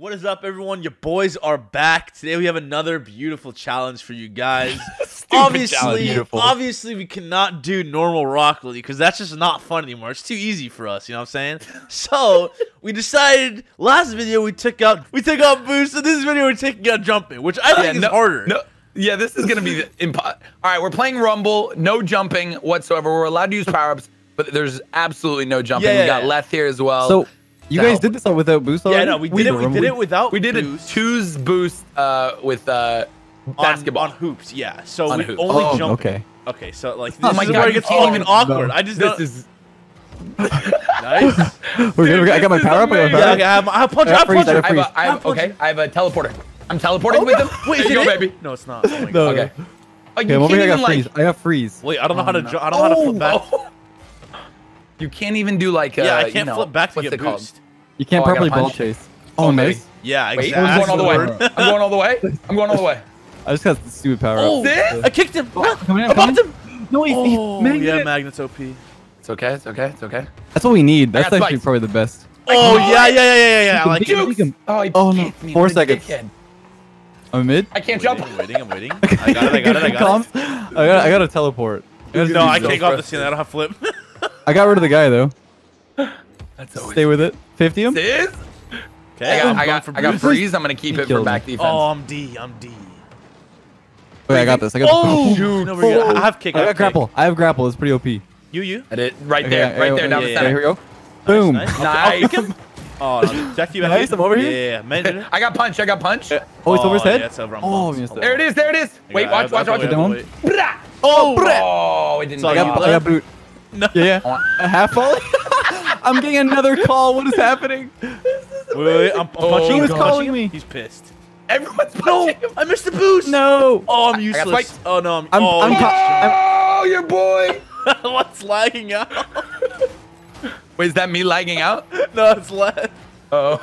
What is up, everyone? Your boys are back. Today we have another beautiful challenge for you guys. obviously, challenge, beautiful. obviously, we cannot do normal Rocket League because that's just not fun anymore. It's too easy for us. You know what I'm saying? So we decided. Last video we took out we took out boost, and this video we're taking out jumping, which I think is harder. No, yeah, this is gonna be impo- All right, we're playing Rumble. No jumping whatsoever. We're allowed to use power ups, but there's absolutely no jumping. Yeah, we got yeah. Leth here as well. So you guys help. did this all without boost Yeah, already? no, we did it. We did it without. we did a choose boost uh, with uh, on- basketball. on, hoops. Yeah, so On we hoops. only Oh, jump. okay. Okay, so like this Oh my is God, where it gets fucking even- awkward. no. I just this is nice. We're good. we're. I got my power up. I got my power Yeah, up. okay, I have, I punch. I I freeze, punch. I have, a, I have okay. I have a teleporter. I'm teleporting with them. Wait, there you go, it? baby. No, it's not. Oh No, Okay. Oh, Okay, you can't here. I got freeze. I got freeze. Wait, I don't know how to. no. I don't know how to flip back. Oh. You can't even do like. Uh, yeah, I can't know, flip back to what's get it called? boost. You can't Oh, properly ball punched. chase. Oh, Oh, nice. Yeah, Wait, exactly. I'm going all the way. I'm going all the way. I'm going all the way. I just got the stupid power Oh, up. This? I kicked him. No, Coming in, I bumped him. No, he's, he's Oh, magnet yeah, magnets OP. It's okay. It's okay. It's okay. That's what we need. That's actually spikes. probably the best. Oh yeah, yeah, yeah, yeah, yeah, yeah. I like Dude. it. Him. Oh, he Oh, no. me. Four What seconds. I'm mid. I can't Waiting, jump. I'm waiting. I'm waiting. I got it. I got it. I got Calm. it. I got. I got to teleport. No, I can't go off the frustrating. ceiling. I don't have flip. I got rid of the guy though. That's always Stay with it. 50 him. this. Okay, I got, I'm I going got, I got freeze. I'm gonna keep He it for back me. defense. Oh, I'm D. I'm D. Wait, I got this. I got. Oh, the- no, we're. I have kick. I have got kick. grapple. I have grapple. It's pretty OP. You, you. I did right Okay, there, yeah, right yeah, there, down yeah, the yeah, Okay, center. here we go. Boom. Nice. I'll- I'll kick Nice. Oh, no. Jack, you Nice. I'm over here. Yeah, yeah, man. I got punch. I got punch. Oh, it's over his yeah, head. it's over on Oh, missed it. There it is. There it is. Wait, watch, watch, watch. the Down. way- Blah. Oh, Oh, it didn't. I I got. I got boot. No. Yeah, yeah. Oh, A half volley. I'm getting another call. What is happening? Wait, wait, wait. I'm, I'm Oh, punching he was calling me. He's pissed. Everyone's No, him. I missed the boost. No. Oh, I'm useless. spiked. Oh no, I'm. I'm- oh, I'm yeah. Oh, your boy. What's lagging out? Wait, is that me lagging out? no, it's lag. Oh.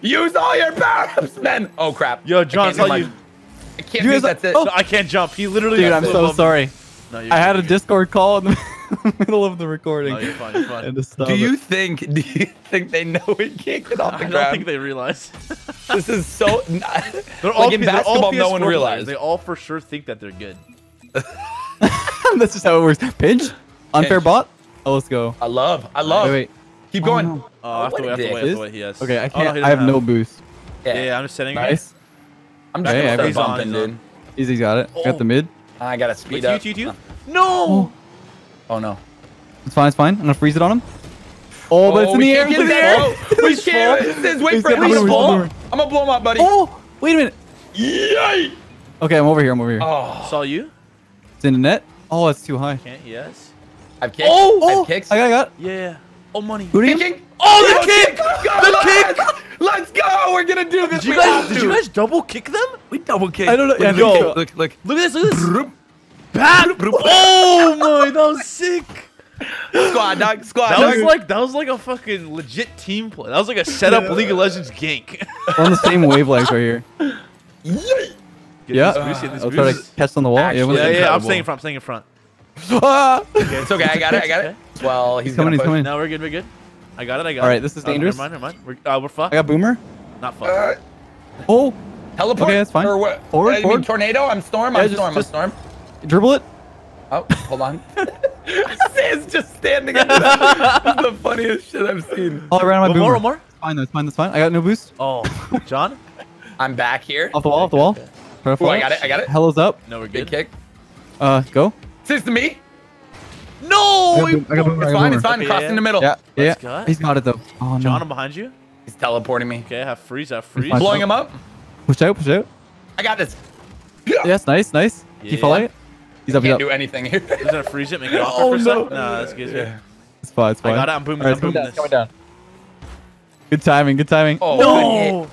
Use all your power ups, man. Oh crap. Yo, Jon, I can't you. I can't You do that's it. oh. No, I can't jump. He literally. Dude, I'm so above me. sorry. No, you're I had a. Discord call in the middle of the recording. No, you're fine. You're fine. And to Do it. you think? Do you think they know we can't get off the I the don't think they realize. This is so. They're all, like in they're all basketball, no one players. realized. They all for sure think that they're good. That's just how it works. Pinch. Unfair Pinch. bot. Oh, let's go. I love. I love. Wait, wait. Keep Oh, going. no. Oh, I have to what wait. I a have to wait. I have This? to wait. Yes. Okay, I Oh, can't. he I have doesn't no boost. Yeah, yeah, I'm just setting. Nice. I'm just Hey, gonna start on, bumping, on. dude. Easy's got it. Oh. Got the oh. mid. I gotta Wait, speed you, up. you, you. Uh-huh. No. Oh no. It's fine. It's fine. I'm gonna freeze it on him. Oh, oh but it's in the air. can't It's in get the air. there. We can't. It says wait He's for got him the to boomer, fall. I'm gonna blow him up, buddy. Oh, wait a minute. Yay! Okay, I'm over here. I'm over here. Oh, Saw you. It's in the net. Oh, it's too high. Can't. Yes. I've kicked. Oh, I've oh. I got, I got. Yeah. Oh, money. Booty him. Kicking. Oh, the Go, kick! The kick! Let's go. We're gonna do this. Did you guys? Did you guys double kick them? We double kick. I don't know- yeah, Look, yo. look, look, look. Look at this. Look at this. Bad. Oh my, that was sick. Squad dog. Squad That dog. was like that was like a fucking legit team play. That was like a setup League of Legends gank. We're on the same wavelength right here. Yay. Get Yeah. this boost, get this I'll try to boost. catch on the wall. Actually, yeah, Yeah, yeah. I'm incredible. staying in front. I'm staying in front. Ah! It's okay. I got it. I got it. Well, he's He's coming. He's coming. Now we're good. We're good. I got it. I got it. All right, this is Oh, dangerous. Never mind. Never mind. We're uh, we're fucked. I got boomer. Not fucked. Uh, Oh, teleport. Okay, that's fine. Or what? Forward, Uh, you mean tornado. I'm storm. Yeah, I'm just- storm. just- I'm storm. dribble it. Oh, hold on. Sizz just standing in the, this is the funniest shit I've seen. All around my One boomer. more. One more. Fine, that's fine. That's fine. I got no boost. Oh, Jon. I'm back here. Off the wall. Off the wall. Try to Ooh. I got it. I got it. Hello's up. No, we're good. Big good. kick. Uh, go. Sizz to me. No. I got, boom- I got. It's fine. It's fine. Okay, Cross yeah. in the middle. Yeah, yeah. Let's go. He's got it though. Oh no. Jon, I'm behind you. He's teleporting me. Okay, I have freeze. I have freeze. Blowing him up. Push out. Push out. I got this. Yes, nice, nice. Keep following it. He's up. He's Can't up. do anything here. Does that freeze it? Make it awkward Oh, for a oh, no. sec? Nah, that's good. Yeah. It's fine. It's I got it. I'm booming. All right, I'm booming down. this. Coming down. Good timing. Good timing. Oh, No. All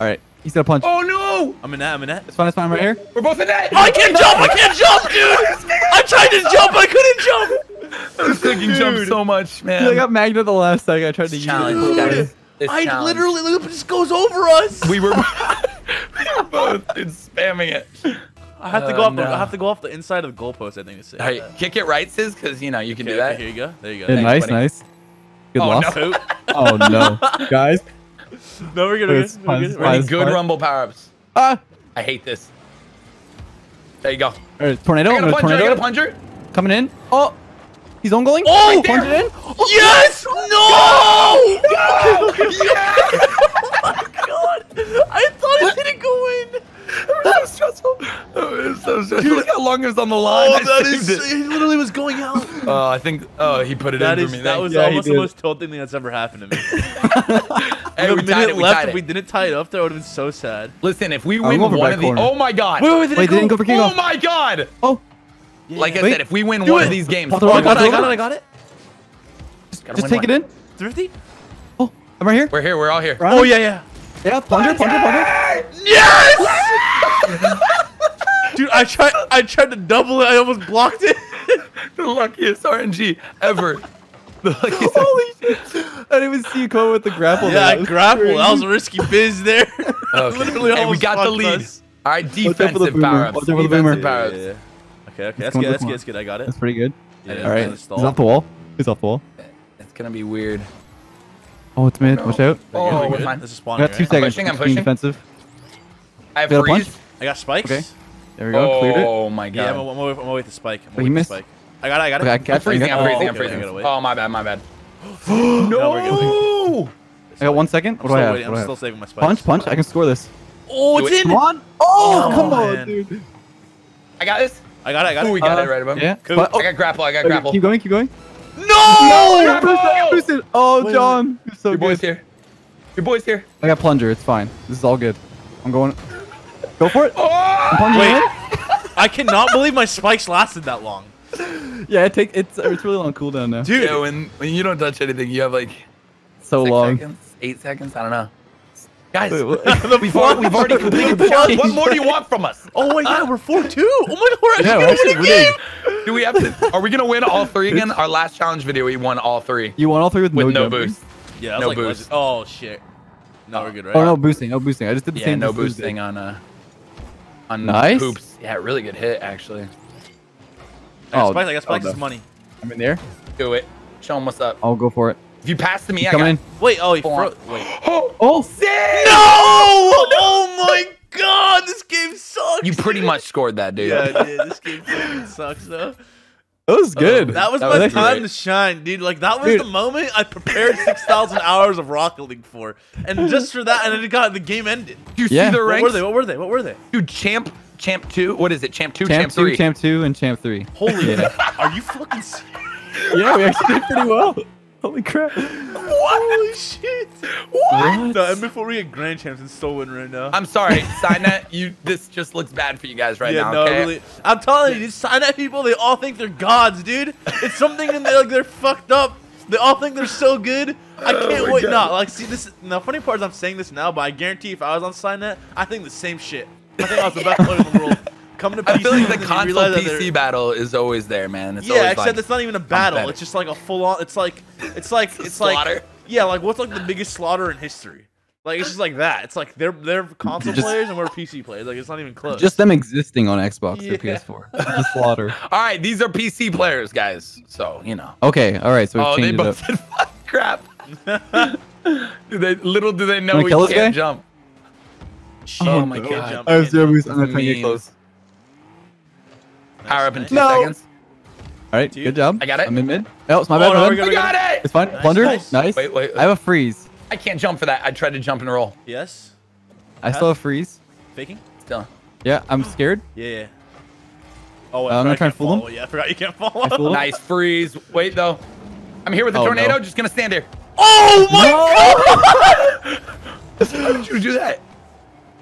right. He's gonna punch. Oh no! I'm in that. I'm in that. It's fine. It's fine. Right here. We're both in net. I can't jump! I can't jump, dude! I tried to jump, I couldn't jump! I was clicking jump so much, man. I got magnet the last second. I tried to use it. guys. This I challenge. literally, look, it just goes over us! We were, we were both dude, spamming it. I have to go oh, off the. I have to go off the inside of the goalpost, I think to say. All right, kick it right, Sizz, because you know you can Okay, do that. okay, here you go. There you go. Yeah, Thanks, nice, buddy. nice. Good Oh, loss. no. Oh no, guys. No, we're good. It's We're fine, good. We're We fine. good. need good fine. rumble power ups. Ah. I hate this. There you go. All right, tornado. I got a gonna plunger. I got a tornado. plunger. Coming in. Oh, he's ongoing. Oh! Right plunge it in. Yes! No! Oh my god! I thought it didn't go in. so stressful. Oh, it's so stressful. Look how long it was on the line. Oh, I that saved it. It literally was going out. Oh, I think. Oh, he put it That in is. for me. That Thank was. Yeah, almost the most tilting thing that's ever happened to me. Hey, we tied minute it. We left, tied if we didn't tie it up there, I would have been so sad. Listen, if we win one of these, oh my god! Wait, wait, did Wait, it they didn't go for oh my god! Oh, Like I Wait. said, if we win Do one it. of these games, Pop Oh, I rock, got it. I got it. I got it. just just win take it in. Thrifty. Oh, I'm right here. We're here. We're all here. Right. Oh yeah, yeah. Yeah, plunger, plunger, plunger. Yes! Dude, I tried. I tried to double it. I almost blocked it. the luckiest RNG ever. The. Holy shit! I didn't even see you come with the grapple. yeah, there. I That was grappled. That was a risky biz there. Okay. Literally Hey, we got the fucked lead. us. All right, out for defensive power ups. For the. Defensive power ups. Yeah, yeah, yeah. Okay, okay, that's coming, good. That's good. That's good. I got it. That's pretty good. Yeah, All right, kinda he's off the wall. He's off the wall. It's gonna be weird. Oh, it's mid. no. Watch out. Oh, You're we're good. fine. This is I spawning. got two right? seconds. pushing, I'm pushing. defensive. I have Got a freeze. punch? I got spikes. Okay. There we go. Cleared it. Oh my Yeah, I'm, god. I'm, away, I'm with the spike. I'm Wait, away you with missed. the spike. I got it. I got it. Okay, I I'm freezing. I'm freezing. Oh, I'm freezing. I gotta wait. Oh my bad. My bad. No. No. I got one second. I'm What do I have? waiting. I I'm still have? saving my spikes. Punch, punch. I can score this. Oh, it's it. in. Come on. Oh, Oh, come on, dude. I got this. I got it. I got Ooh, we got Uh, it right above. me. Yeah. Cool. But- I got grapple. I got okay, grapple. Keep going. Keep going. No! Oh, grapple! boosted, boosted. Oh, Wait, Jon. You're so Your good. boy's here. Your boy's here. I got plunger. It's fine. This is all good. I'm going. Go for it. I'm Oh! plunging Wait. in. I cannot believe my spikes lasted that long. Yeah, it take it's it's really long cooldown now. Dude. Yeah, when when you don't touch anything, you have like so six long. seconds, eight seconds. I don't know. Guys, Wait, what? we've, al- we've already completed the challenge. What more do you want from us? Oh my god, we're 4 2. Oh my god, we're Yeah, actually we're gonna actually win a game. winning. Do we have to? Are we gonna win all three again? Our last challenge video, we won all three You won all three with, with no, no boost. Yeah, No like, boost. legend- Oh shit. No, we're good, right? Oh no, boosting, no boosting. I just did the Yeah, same. no boosting on uh on Nice. hoops. Yeah, really good hit actually. I got Oh, spikes. I got spikes. oh, It's money. I'm in there. Do it. Show him what's up. I'll go for it. If you pass to me, He's I coming got. in. Wait, oh, he Hold froze. Wait. Oh, Oh, sick! No! Oh my god, this game sucks. You pretty dude. much scored that, dude. Yeah, I did. This game fucking sucks though. that was uh, good. That was That my actually time great. to shine, dude. Like that was Dude. the moment I prepared six thousand hours of Rocket League for, and just for that, and then it got the game ended. Do you Yeah. see the ranks? What were they? What were they? What were they? Dude, champ, champ two. What is it? Champ two, Champ, champ, two, three. champ two, and champ three. Holy, Yeah. are you fucking serious? yeah, we actually did pretty well. Holy crap! What? Holy shit! What? No, and before we get grand champs, it's still winning right now. I'm sorry, Signet. You this just looks bad for you guys right yeah, now. no, okay? really. I'm telling you, these sign up people, they all think they're gods, dude. It's something in there, like they're fucked up. They all think they're so good. I Oh can't my wait. God. No, like, see, this. The funny part is I'm saying this now, but I guarantee if I was on Signet, I think the same shit. I think I was the best player in the world. Coming to PC, I feel like the console PC battle is always there, man. It's Yeah, except like, it's not even a battle. It's just like a full on. It's like, it's like, a it's like, yeah, like what's like the biggest slaughter in history? Like it's just like that. It's like they're they're console Just- players and we're PC players. Like it's not even close. Just them existing on Xbox Yeah. or PS4. The slaughter. All right, these are PC players, guys. So you know. Okay, all right. So we Oh, they changed it up. both said fuck crap. do they, little do they know Wanna we kill can't guy? jump. Shit, Oh my can't God. I have can't zero jump. boost. I'm gonna try and get close. Power up in two No. seconds. All right, good job. I got it. I'm in mid. Oh, it's my Oh, bad. no, my we're bad. good. We got it. It's fine. Nice, Plunger. nice. Nice. Wait, wait, I have a freeze. I can't jump for that. I tried to jump and roll. Yes. I still have freeze. Faking? Still. Yeah, I'm scared. Yeah. yeah. Oh, Uh, I'm gonna try and fool him. follow. Yeah, I forgot you can't follow. I. Nice freeze. Wait though. I'm here with the Oh, tornado. no. Just gonna stand here. Oh my god! How did you do that?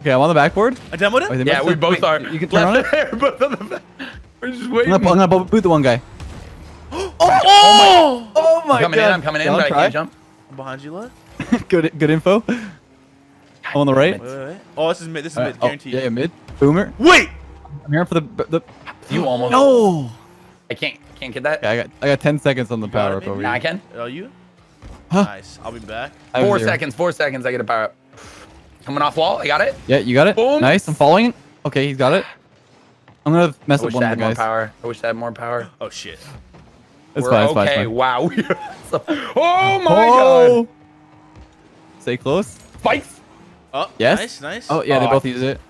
Okay, I'm on the backboard. I demoed Oh, it. they Yeah, we both wait, are. You can turn on it. Left and both on the back. We're just waiting. I'm gonna, I'm gonna boot the one guy. Oh! oh Oh my oh god! I'm coming in. I'm coming in, but I I'll try. can't jump. I'm behind you, lad. good, good info. I'm on the right. Wait, wait, wait. Oh, this is mid. This is All mid. right, oh, yeah, yeah, mid. Boomer. Wait. I'm here for the the. You almost. No. I can't. Can't get that. Yeah, I got I got 10 seconds on the got power it, up maybe? over Nah, I can. Are you? Huh. Nice. I'll be back. I have Four zero. seconds. Four seconds. I get a power up. Coming off wall. I got it. Yeah, you got it. Boom. Nice. I'm following it. Okay, he's got it. I'm gonna mess I up wish one I of had the more guys. power. I wish I had more power. Oh shit. It's We're fine, it's okay. it's fine. Wow. so- oh my Oh! god. Stay close. Spikes. Oh, Yes. Nice, nice. Oh yeah, they Oh, both use it.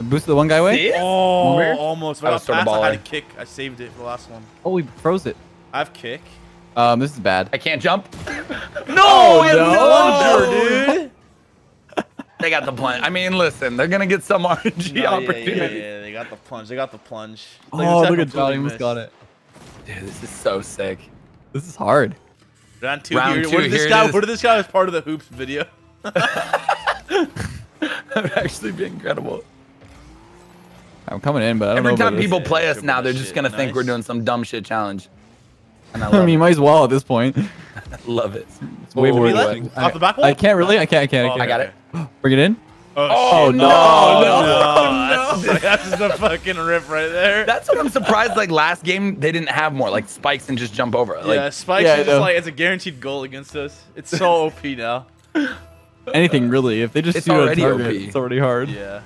Boost the one guy away. See? Oh, Weird. almost. If I I was got sort of past, I ball had in. to kick. I saved it for the last one. Oh, we froze it. I have kick. Um, this is bad. I can't jump. No, Oh, we have no. dude. They got the plunge. I mean, listen, they're gonna get some RNG No, yeah, yeah, opportunity. yeah, they got the plunge. They got the plunge. Oh, Like, look at completely Johnny, almost missed. got it. Dude, this is so sick. This is hard. Round two. Round here. two, What did this here it guy? is. What did this guy was part of the hoops video? that would actually be incredible. I'm coming in, but I don't Every know. time about people Yeah, play us now, they're shit. just gonna think we're doing some dumb shit challenge. And I this. I love mean, it. might as well at this point. Love it. It's way Oh, more. he left? Off the back wall? I can't really. I can't. I can't. I, Oh, can't. I got it. Bring it in. Oh, shit. no, no, no. That's, that's just a fucking rip right there. That's what I'm surprised. Like last game, they didn't have more like spikes and just jump over. Like yeah, Spikes Yeah, I is just like it's a guaranteed goal against us. It's so OP now. Anything really. If they just It's shoot a target, OP. it's already hard. Yeah.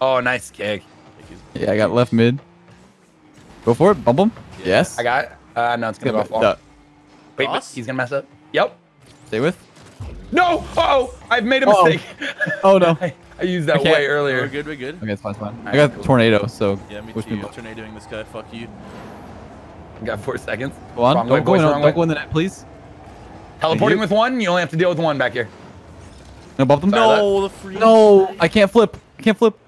oh, nice kick. Yeah, I got left mid. Go for it. Bump him. Yes. I got. It. Uh, no, it's gonna go off. wall. Wait, he's gonna mess up. Yep. Stay with. No. Oh, I've made a Uh-oh. mistake. Oh no. I, I used that I can't- way We're earlier. good. We're good. Okay, it's fine. It's fine. I got cool. tornado, so Yeah, me wish too. me luck. Tornadoing this guy. Fuck you. Got four seconds. Go on. Wrong Don't way, go boys, in. wrong Don't go in the net, please. Teleporting with one, you only have to deal with one back here. No, bump them. Sorry, No, the free. No, I can't flip. I can't flip.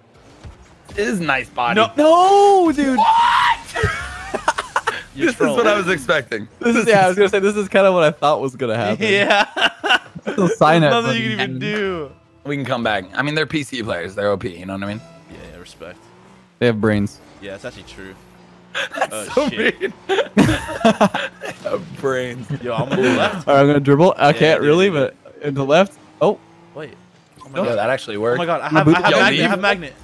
This is nice body. No. No, dude. You're This is what I was expecting. This is yeah. I was gonna say this is kind of what I thought was gonna happen. Yeah. The sign There's up nothing you can even do. We can come back. I mean, they're PC players. They're OP. You know what I mean? Yeah, yeah, respect. They have brains. Yeah, it's actually true. That's Oh, so shit. mean. brains. Yo, I'm on the left. All right, I'm gonna dribble. I Yeah, can't dude, really, dude. but in the left. Oh, Wait. Oh my Yo, god. that actually worked. Oh my god. I My have, boot- I have Yo, magnet. I leave. have magnet.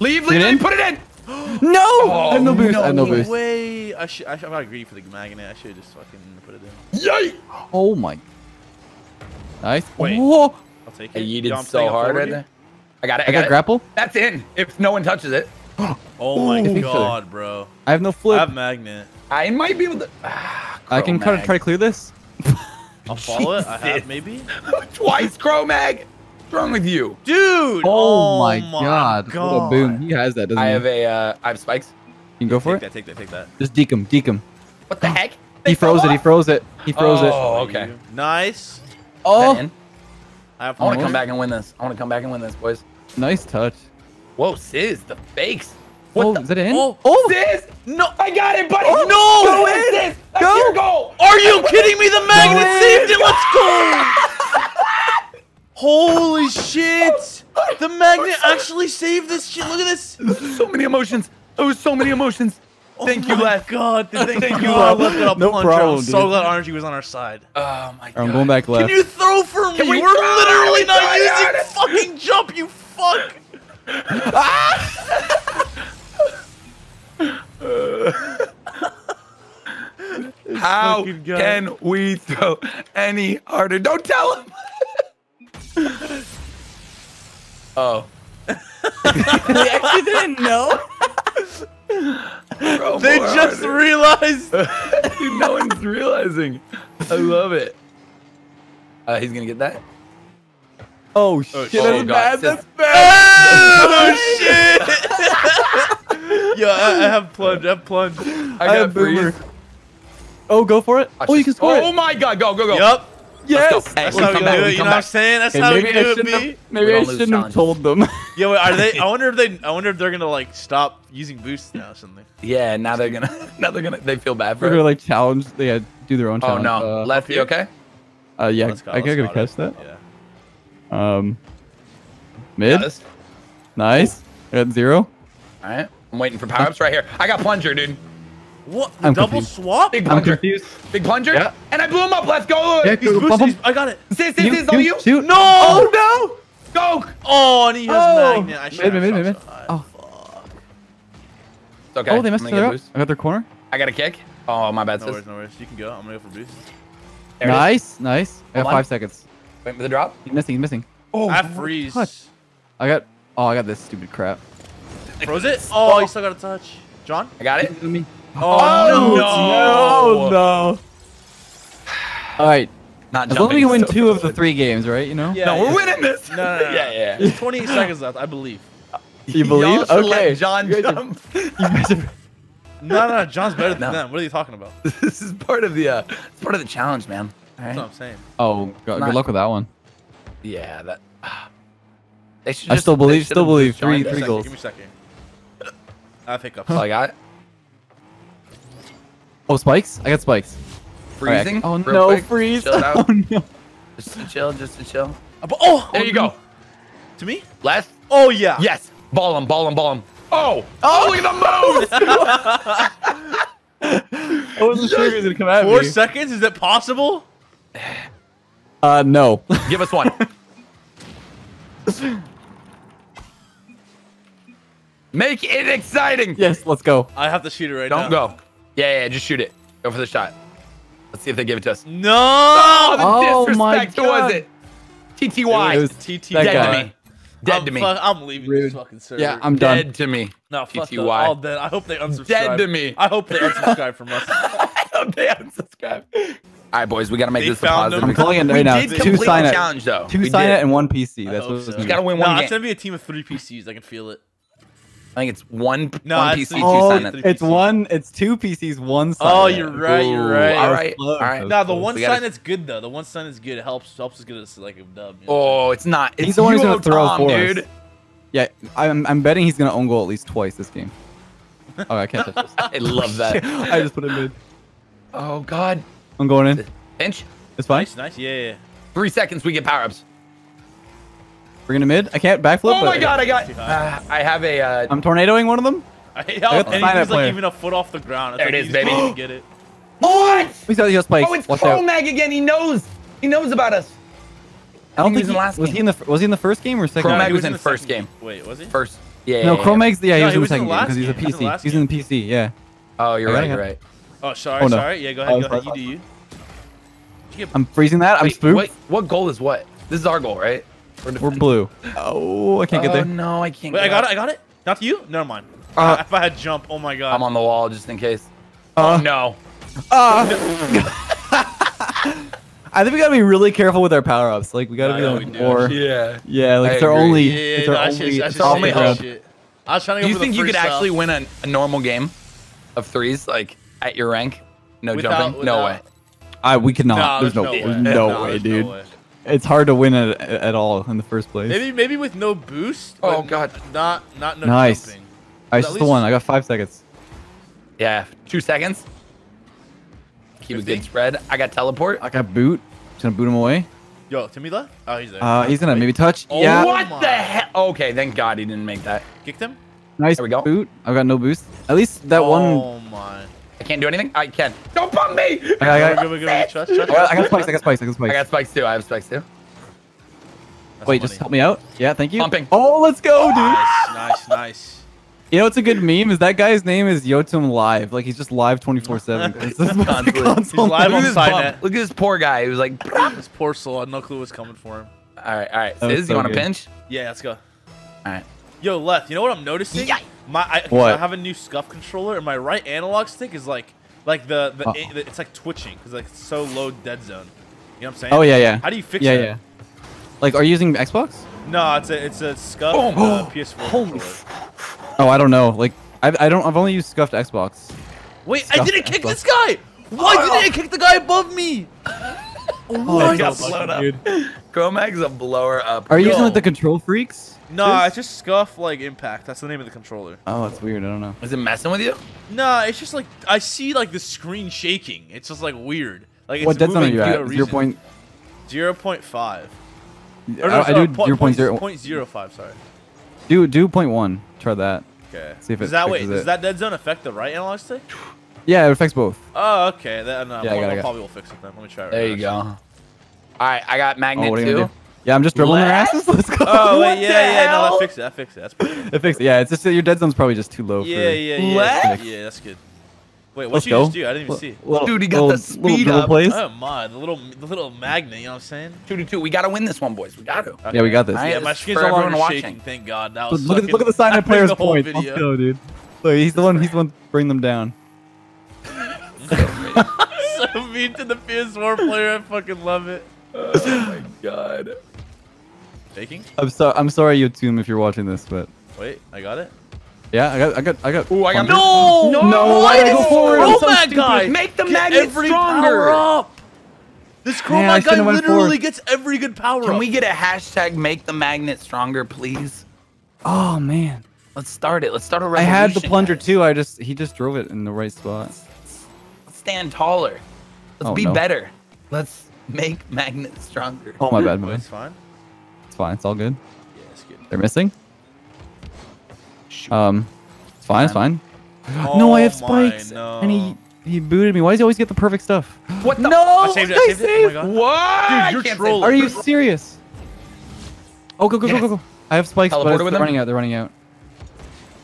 Leave, leave, leave, put it in. no! Oh, I have no boost. I have no no boost. way. I should. I, should, I got greedy for the magnet. I should have just fucking put it in. Yay! Oh my. Nice. Wait. Oh, I'll take I it. yeeted Yo, I'm so hard right there. I got it. I I got got it. grapple. That's in. If no one touches it, Oh my Ooh. god, bro. I have no flip. I have magnet. I might be able to. Ah, I can kind of try to clear this. I'll follow it. I have maybe. Twice, Cro-Mag. What's wrong with you? Dude. Oh, my, god. god. What boom. He has that, doesn't I he? have a. Uh, I have spikes. You can go for take it. that. Take that. Take that. Just deke him. Deke him. What the heck? He froze it. He froze it. He froze it. Oh, okay. Nice. Is that Oh, in? I. I want to Oh. come back and win this. I want to come back and win this, boys. nice touch. Whoa, Sizz, the fakes. What oh, the? is that in? Oh. oh. Sizz! No. I got it, buddy. Oh, no! go in, in. Sizz. That's Go. your goal. Are you kidding me? The magnet No. saved it. Let's go. Holy shit! Oh. The magnet actually saved this shit. Look at this. So many emotions. There was so many emotions. Oh thank oh you, my Leth. God, thank, Thank you. you, I Leth. left it up No plunger. problem, I'm so dude. glad RNG was on our side. Oh my god. I'm going back left. Can you throw for me? Can we We're try? literally not try using hard. fucking jump, you fuck. How fucking guy. can we throw any harder? Don't tell him. oh. they actually didn't know. Throw They just harder. realized. Dude, no one's realizing. I love it. Uh, he's gonna get that. Oh shit! shit. that's Oh, God. bad. That's oh shit! Yo, I, I have plunge. I have plunge. I I got have boomer. Oh, go for it. Watch oh, you can score Oh it. my god, go, go, go. Yup. Yes. Let's. That's how we do it. You come know what I'm saying? That's how we do it, B. maybe I shouldn't have challenges. told them. Yo, wait, are they? I wonder if they. I wonder if they're gonna like stop using boosts now or something. Yeah, now they're gonna, now they're gonna, they feel bad for They're gonna like challenge. They had do their own challenge. Oh challenge. no, Uh, left, you okay? Uh, yeah, Let's go, I let's gotta catch that. Yeah. Um, mid. Nice. At zero. All right, I'm waiting for power ups right here. I got plunger, dude. What? I'm Double confused. swap? Big I'm plunger. confused. Big plunger. Yeah. And I blew him up. Let's go. Yeah, He's go, boosted. He's- I got it. Sizz, Sizz, You- Sizz, all you. shoot. No! Oh no! Go. Oh, and he has Oh! magnet. I should Mid, have mid, mid, mid. so. Oh. It's okay. Oh, they messed I'm each gonna other get up. boost. I got their corner. I got a kick. Oh, my bad, No Sizz. worries, no worries. You can go. I'm gonna go for boost. There. Nice, nice. I got Hold on. five seconds. Wait for the drop. He's missing. He's missing. Oh, I freeze. touch. I got. Oh, I got this stupid crap. Froze it? Oh, you still got a touch. Jon? I got it. Give it to me. Oh, no. no, no. All right. Not As long as we win so two of the three games, right? You know. Yeah, No, we're yeah. winning this. No, no, no. yeah, yeah. There's 28 seconds left, I believe. You believe? should let Okay. Jon You guys are- jump. you guys are- No, no, no, Jon's better than No. them. What are you talking about? this is part of the uh, it's part of the challenge, man. All That's what I'm saying. Oh, go- Not- good luck with that one. Yeah, that. They should I still believe- still believe. just joined Three- Give me us. a goals. Give me a second. I have hiccups. That's all I got. Oh, spikes! I got spikes. Alright, Freezing. Oh real no, quick. freeze! Chill it. Oh no. Just to chill, just to chill. Uh, but- Oh, There you go. To me? Left. Oh yeah. Yes. Ball him, ball him, ball him. Oh! Oh, look at the moves! I wasn't sure he was gonna come at Four me. seconds? Is that possible? Uh, no. Give us one. Make it exciting. yes, let's go. I have to shoot it right now. Don't go. Yeah, yeah, just shoot it. Go for the shot. Let's see if they give it to us. No. Oh, the Oh my disrespect. Who was it? TTY. It was TT. that Dead guy. to me. Dead I'm, to me. fuck- I'm leaving Rude. this fucking server. Yeah, I'm done. Dead to me. No, fuck them. TTY. All dead. I hope they unsubscribe. Dead to me. I hope they unsubscribe from us. I hope they unsubscribe. All right, boys, we gotta make They this a positive. them. I'm calling it we right now. did Two complete sign the it. challenge, though. Two We sign did. it and one PC. That's what so. it's Just gonna gotta be. win No, one it's gonna be a team of three PCs. I can feel it. I think it's one, No, one it's PC, the- two Oh, sign it's one. It's two PCs, one sign. Oh, you're right, you're Ooh, right. I was all right, all right. I was Now the one gotta- sign that's good though. The one sign that's good. It helps helps us get us like a dub. you know Oh, it's not. It's He's the one who's you, gonna throw Tom, for dude. us. Yeah, I'm. I'm betting he's gonna own goal at least twice this game. Oh, I can't touch this. I love that. I just put it mid. Oh God. I'm going in. Pinch. It's fine. Nice, nice. Yeah, yeah. Three seconds. We get power ups. Bringing it mid. I can't backflip. Oh my but God! I got. Uh, I have a. Uh, I'm tornadoing one of them. I, got the and sign he like even a foot off the ground. It's There like it is, baby. Get it. what? He's got your spikes. Oh, it's Watch out. Chromag again. He knows. He knows about us. I don't he think was in he, last was game. he in the was he in the first game or second? Chromag game? was in the first second game. Wait, was he? First. Yeah. No, yeah, yeah. Chromag's yeah, he No, was he in the second game because he's a game. He was in the PC. He's in the PC. Yeah. Oh, you're right. You're right. Oh, sorry, Oh, no. sorry. Yeah, go Oh, ahead, go ahead. You do you. Did you get- I'm freezing that. I'm Wait, spooked. What, what goal is what? This is our goal, right? We're, We're blue. Oh, I can't get Oh there. no, I can't. Wait, I got up. it. I got it. Not to you. Never mind. Uh, if I had jump, oh my god. I'm on the wall just in case. Uh, oh no. I think we gotta be really careful with our power ups. Like we gotta I be know like we do. more. Yeah. Yeah, like I it's our only. yeah, yeah, it's no, our I only. should, I it's only the say that ground. shit. I was trying to Do go you for the think you could style. actually win a, a normal game of threes, like at your rank? No Without- jumping. No way. I we cannot. Nah, there's, no. way. There's no Nah, way, dude. No way. It's hard to win at, at all in the first place. Maybe maybe with no boost. Oh, God. Not not no Nice. jumping. Alright, at just the one. I got five seconds. Yeah. Two seconds. Keep a good spread. I got teleport. I got boot. Just gonna boot him away. Yo, Timmy left. Oh, he's there. Uh, he's gonna maybe touch. Oh, yeah. what my. the hell? Okay, thank God he didn't make that. Kicked him. Nice There we go. boot. I've got no boost. At least that one. Oh my. I can't do anything. I can. Don't bump me. I got, I got, good, good, good. Trust, trust, I got, I got spikes. I got spikes. I got spikes. too. I have spikes too. That's Wait, funny. just help me out. Yeah, thank you. Pumping. Oh, let's go, dude. Nice, nice, nice. You know what's a good meme? Is that guy's name is Yotum Live. Like he's just live 24/7. It's Constantly. console He's live Look on at this Look at this poor guy. He was like, This poor soul had no clue what's coming for him. right, all right. That was Sizz, so you want to good. pinch? Yeah, let's go. All right. Yo, left. You know what I'm noticing? Yeah. My I, 'cause What? I have a new SCUF controller, and my right analog stick is like, like the the, the it's like twitching because like it's so low dead zone. You know what I'm saying? Oh yeah, yeah. How do you fix yeah, that? yeah. Like, are you using Xbox? No, it's a it's a SCUF Boom. uh, PS4 Holy controller. Oh, I don't know. Like, I, I don't. I've only used scuffed Xbox. Wait, I didn't kick Xbox. this guy. Why didn't I kick the guy above me? Oh, he got blown up. Chromag's a blower up. Are you Yo. using like the KontrolFreeks? No, Sizz? it's just SCUF like impact. That's the name of the controller. Oh, that's weird. I don't know. Is it messing with you? No, it's just like I see like the screen shaking. It's just like weird. Like what dead zone are you for at? Zero point. Zero point five. I, Or no, I sorry, do point- zero point zero. point zero five. Sorry. Do do point one. Try that. Okay. See if it does that wait? fixes Does it. that dead zone affect the right analog stick? Yeah, it affects both. Oh, okay. That, no, uh, Yeah, I I'll- got I'll I got probably will fix it then. Let me try it. There right you now, go. All right, I got Oh, magnet what are you gonna too. do? Yeah, I'm just dribbling their asses. Let's go. Oh What wait, the yeah, yeah, no, hell? that fixed it. That fixed it. That's perfect. It fixed it. Yeah, it's just your dead zone's probably just too low. Yeah, for, yeah, yeah. Left? Yeah, that's good. Wait, what Let's did you go. just do? I didn't even see. Little- Dude, he got little- the speed little up. plays. Oh my, the little, the little magnet. You know what I'm saying? Two to two. We gotta win this one, boys. We got to. Yeah, we got this. All right, Yeah, my it's screen's for no longer everyone watching. shaking. Thank God. That Look, was look at look at the sign of players' the whole points. Let's go, dude. Look, he's the one. He's the one Bring them down. so mean to the PS4 player. I fucking love it. oh my god. Faking? I'm sorry. I'm sorry, YouTube, if you're watching this, but Wait, I got it. yeah, I got, I got, I got. Ooh, I got No! No, No, Why why did go you forward? throw I'm so guy? Make the Get magnet every stronger. power up. This Man, I guy shouldn't have went literally forward. gets every good power Can up. we get a hashtag make the magnet stronger, please? Oh man, Let's start it. Let's start a I revolution. I had the plunger guys. too. I just, he just drove it in the right spot. Let's stand taller. Let's Oh, be no. better. Let's make magnets stronger. Oh my bad, Oh, man. it's fine. It's fine. It's all good. Yeah, it's good. They're missing. Shoot. Um, it's fine. It's fine. Oh no, I have my, spikes, no. and he he booted me. Why does he always get the perfect stuff? what the? No, I saved it. I I saved it. Oh saved. my god. What? I you're trolling. Are you serious? Oh, go go Yes. go go go! I have spikes, but Teleporter it's, with they're him? running out. They're running out.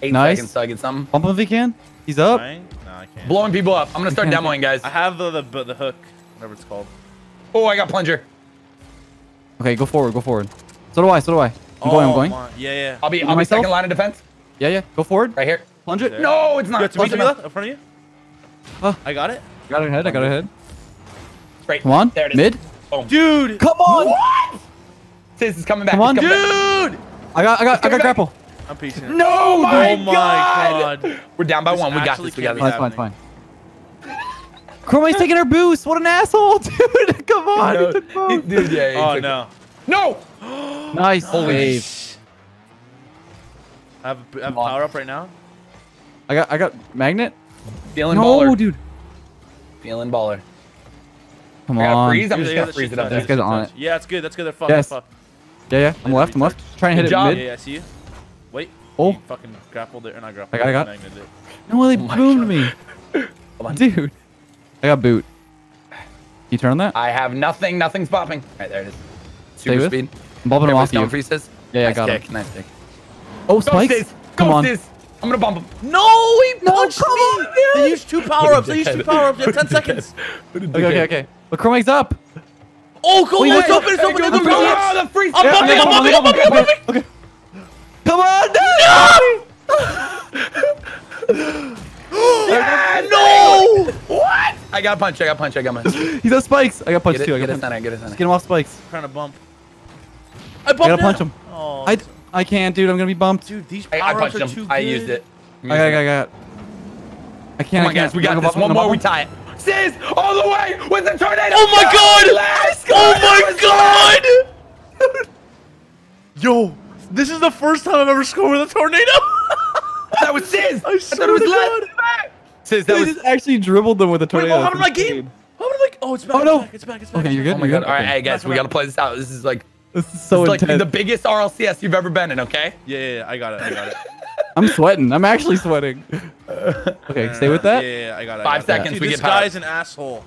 Eight Nice. seconds so I get something. Bump him if he can. He's up. Fine? No, I can't. Blowing people up. I'm gonna start demoing, guys. I have the, the the hook, whatever it's called. Oh, I got plunger. Okay, go forward. Go forward. So do I. So do I. I'm going. I'm Oh going. my- Yeah, yeah. I'll be. You I'll be myself? second line of defense. Yeah, yeah. Go forward. Right here. Plunge it. There. No, it's not. got to me Close to me left in front of you. Oh. I got it. Got it ahead. I got it ahead. Right. Come on. There it is. Mid. Boom. Dude. Come on. What? Sizz is coming back. Come on, He's coming back. Dude. I got. I got. I got back. grapple. I'm piecing it. No, oh my, oh my god. god. We're down by This one. We got this. We got this. Fine, fine, fine. Chromate's taking our boost. What an asshole, dude. Come on. No, he took both. dude, yeah. Oh no. it. No. Nice Holy save. I have, I have power up right now. I got. I got magnet. Feeling No, baller. dude. Feeling baller. Come I got on. freeze. I'm Dude, just yeah, gonna freeze it up touch, there. These guys on shit's touch. Yeah, it's good. That's good. They're fucked. Yes. They're fucked. Yeah, yeah. I'm left. I'm left. Trying to Good hit job. it Yeah, mid. yeah, I see you. Wait. Oh. You fucking grappled it or not grappled? I got I got it. magneted it. No, they Oh boomed me. Hold on. Dude. I got boot. Can you turn on that? I have nothing. Nothing's popping. All right, there it is. Super with. speed. I'm bumping him off you. going for you, Sizz. Yeah, yeah, I nice got him. kick. Nice kick. Oh, Go, spikes. Sizz. Come Go, on. Sizz. I'm gonna bump him. No, he punched come me. on, dude. They used two power ups. They used two power ups. You have 10 seconds. Okay, okay, okay. But Chromate's up. Oh, go. Wait, Oh, it's open. It's open. go, It's go, open. go, the freeze. I'm bumping. I'm bumping. I'm bumping. I'm bumping. Okay. Come on, Yes! No. What? I got punch. I got punch. I got punch. He's on spikes. I got punched Get it. too. I got it punch. center. Get it center. Get him off spikes. Trying to bump. I bumped I gotta him. punch him. Oh, I, I can't, dude. I'm gonna be bumped. dude, these I, I ups punched are him. too I good. used it. I got, I got, I got. I can't. on, I can't. guys. We got this. One more. We tie it. Sizz, all the way with the tornado. Oh my god! Let's. Oh my god! Yo, this is the first time I've ever scored with a tornado. That was Sizz. I I thought it was to left. Sizz, that They was. actually dribbled them with a Wait, tornado. what happened to my game? insane. How did like? Oh, it's back. Oh, no. It's back. It's back. It's back. Okay, you're good. Oh my You're god. good? All right, Okay. hey guys, we gotta play this out. This is like, This is so this is like the biggest RLCS you've ever been in. Okay. Yeah, yeah, yeah, I got it. I got it. I'm sweating. I'm actually sweating. Okay, stay with that. Yeah, yeah, yeah, I got it. Five got seconds, Dude, we this get power. guy's an asshole.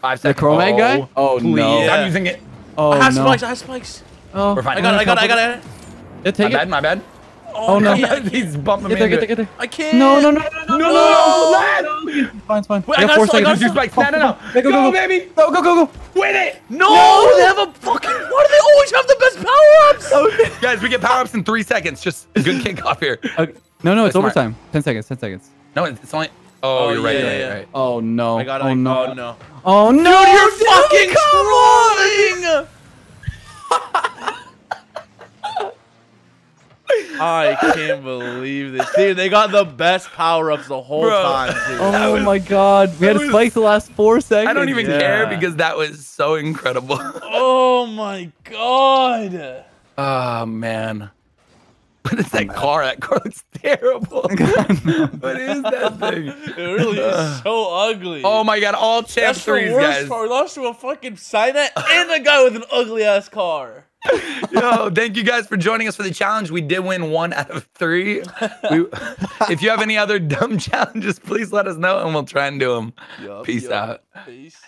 Five seconds. The seconds. Chromate guy? Oh, oh please. no. Yeah. I'm using it. Oh I have no. spikes. I have spikes. Oh, We're fine. I got it. I got it. I got it. Yeah, take My it. bad. My bad. Oh, oh, no. I can't, I can't. He's bumping Get me. there, get there, get there. I can't. No, no, no, no, no, No, no, no, lad. It's fine, it's fine. Wait, I got four some- I got seconds. some. Spikes. No, no, no. Go, go, go, go. baby. Go, go, go, go. Win it. No, they have a fucking. Why do they always have the best power ups? Okay. Oh, guys, we get power ups in three seconds. Just a good kickoff here. Okay. No, no, it's That's smart. overtime. Ten seconds. Ten seconds. No, it's only. Oh, Oh, you're right. yeah, You're right. yeah, you're right. Oh no. I got it. Oh I- no. Oh no. Oh no. Dude, you're fucking trolling. I can't believe this, dude. They got the best power ups the whole Bro. time, dude. Oh was- my god. We had that to was- spike the last four seconds. I don't even Yeah. care because that was so incredible. Oh my god. oh man. What is that car? That car looks terrible. what is that thing? It really is so ugly. Oh my god, all champ That's the threes, worst guys. part. We lost to a fucking Cynet and a guy with an ugly ass car. Yo, thank you guys for joining us for the challenge. We did win one out of three. We, if you have any other dumb challenges, please let us know and we'll try and do them. Yup, Peace yup. out. Peace.